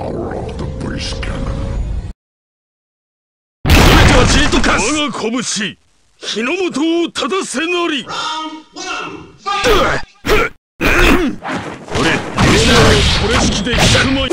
power of the brace cannon. 我が拳日の本を正せなり。俺これ式で引くまい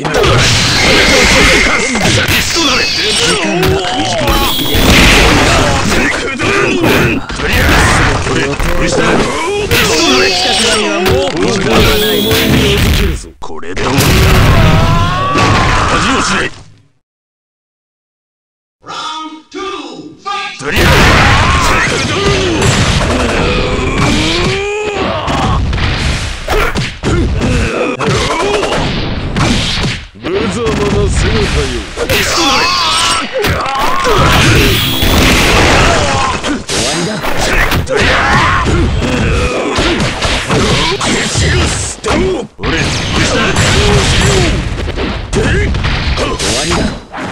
死ぬこれで恥をしない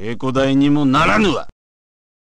稽古台にもならぬわ。